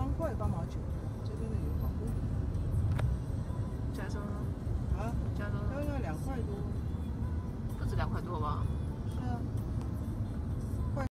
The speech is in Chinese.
三块八毛九，这边的油好贵加州？啊，加州要要两块多。不止两块多吧？